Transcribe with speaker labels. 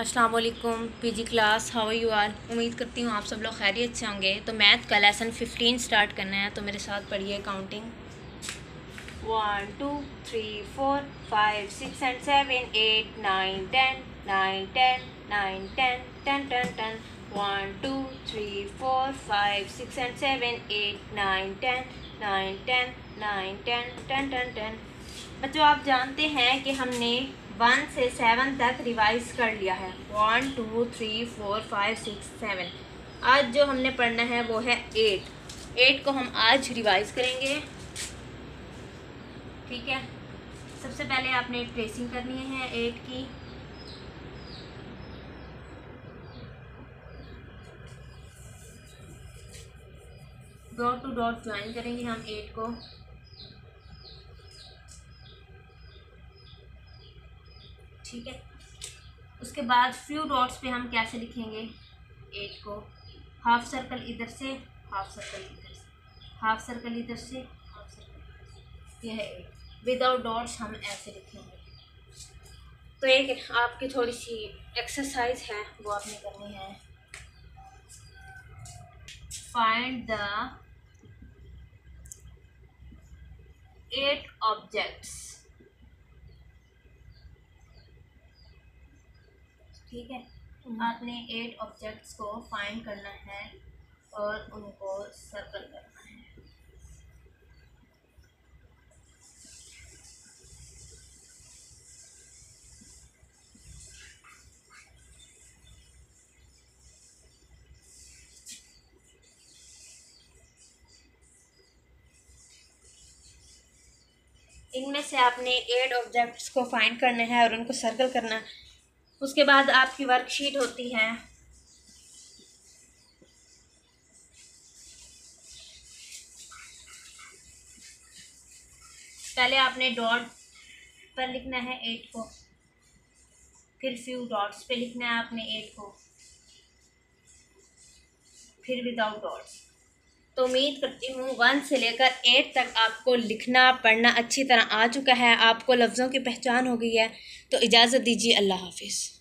Speaker 1: अस्सलाम वालेकुम PG class how you are उम्मीद करती हूँ आप सब लोग खैरियत से होंगे। तो मैथ का लेसन फिफ्टीन स्टार्ट करना है तो मेरे साथ पढ़िए counting one two three four five six and seven eight nine ten nine ten nine ten ten ten ten one two three four five six and seven eight nine ten nine ten nine ten ten ten ten बच्चों, आप जानते हैं कि हमने one से seven तक revise कर लिया है। One, two, three, four, five, six, seven. आज जो हमने पढ़ना है वो है एट। एट को हम आज रिवाइज करेंगे। ठीक है? सबसे पहले आपने ट्रेसिंग करनी है एट की। डॉट टू डॉट ज्वाइन करेंगे हम एट को। ठीक है? उसके बाद फ्यू डॉट्स पे हम कैसे लिखेंगे? एट को। हाफ़ सर्कल इधर से हाफ़ सर्कल इधर से। हाफ़ सर्कल इधर से हाफ़ सर्कल इधर यह है एट विदाउट डॉट्स हम ऐसे लिखेंगे। तो एक आपकी थोड़ी सी एक्सरसाइज है, वो आपने करनी है। फाइंड द एट ऑब्जेक्ट्स ठीक है हम्म। आपने एट ऑब्जेक्ट्स को फाइंड करना है और उनको सर्कल करना है इनमें से आपने एट ऑब्जेक्ट्स को फाइंड करना है और उनको सर्कल करना है उसके बाद आपकी वर्कशीट होती है। पहले आपने डॉट पर लिखना है एट को। फिर फ्यू डॉट्स पे लिखना है आपने एट को। फिर विदाउट डॉट्स तो उम्मीद करती हूँ वन से लेकर एट तक आपको लिखना, पढ़ना अच्छी तरह आ चुका है। आपको लफ्ज़ों की पहचान हो गई है। तो इजाज़त दीजिए। अल्लाह हाफिज़।